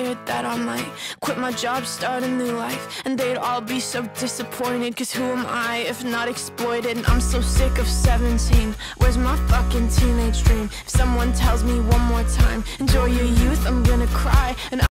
tired that I might quit my job, start a new life. And they'd all be so disappointed, cause who am I if not exploited? And I'm so sick of 17. Where's my fucking teenage dream? If someone tells me one more time, enjoy your youth, I'm gonna cry. And I.